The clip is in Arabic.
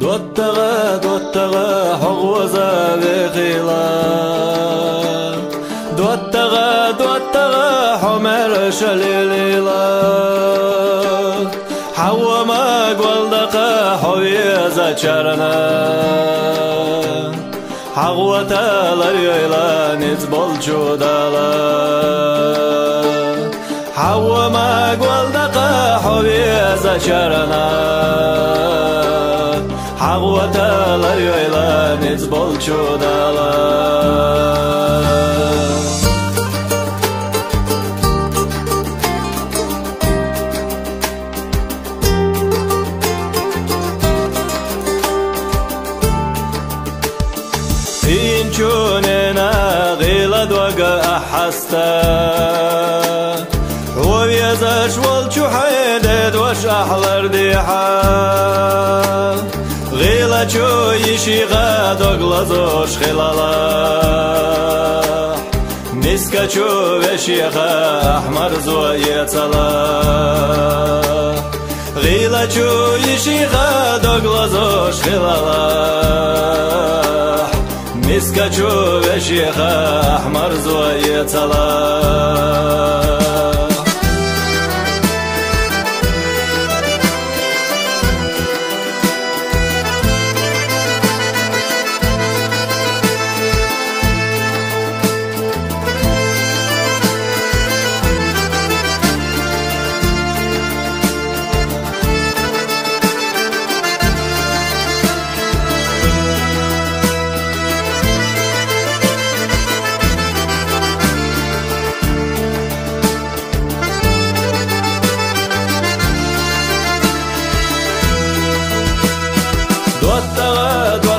دوتغا دوتغا حغوزا بخيلا دوتغا دوتغا حمر شليليلا حوا ما قولدقا حويزا چرنا حغوتا لريلا نزبول چودالا حوا ما قولدقا حويزا چرنا აღვატალა იელანეც ბოლჩოდალა چونێنا غێڵە دوگە ئەحەستە وەویێزەش وەڵ چوحێ دێ دوەش ئەحڵەر دێحە чо ишиға доглазош хелала Миска чо вешиға ахмар зуае цала Гила чо ишиға доглазош хелала Миска чо вешиға ахмар зуае цала do